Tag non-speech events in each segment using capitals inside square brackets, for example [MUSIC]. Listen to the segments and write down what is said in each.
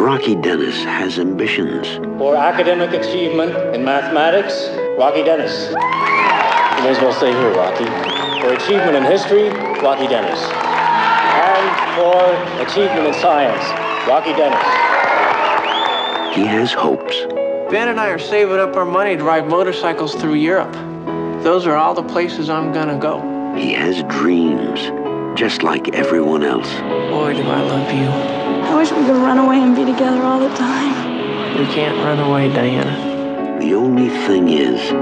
Rocky Dennis has ambitions. For academic achievement in mathematics, Rocky Dennis. You may as well stay here, Rocky. For achievement in history, Rocky Dennis. And for achievement in science, Rocky Dennis. He has hopes. Ben and I are saving up our money to ride motorcycles through Europe. Those are all the places I'm gonna go. He has dreams, just like everyone else. Boy, do I love you. I wish we could run away and be together all the time. We can't run away, Diana. The only thing is,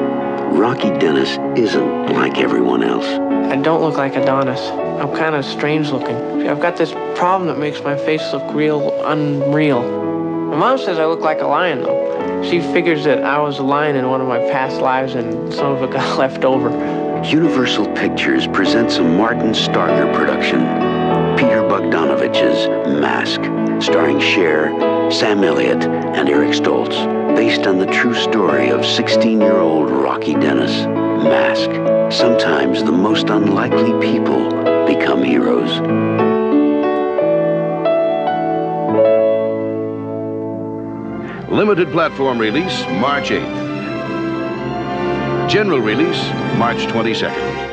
Rocky Dennis isn't like everyone else. I don't look like Adonis. I'm kind of strange looking. I've got this problem that makes my face look real unreal. My mom says I look like a lion, though. She figures that I was a lion in one of my past lives and some of it got [LAUGHS] left over. Universal Pictures presents a Martin Starger production, Peter Bogdanovich's Mask, starring Cher, Sam Elliott, and Eric Stoltz, based on the true story of 16-year-old Rocky Dennis. Mask. Sometimes the most unlikely people become heroes. Limited platform release March 8th. General release March 22nd.